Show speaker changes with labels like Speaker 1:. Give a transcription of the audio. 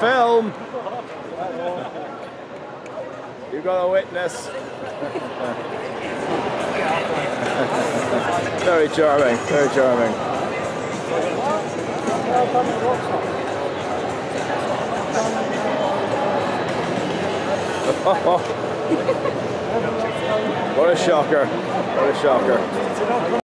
Speaker 1: film. You got a witness. very charming, very charming. what a shocker. What a shocker.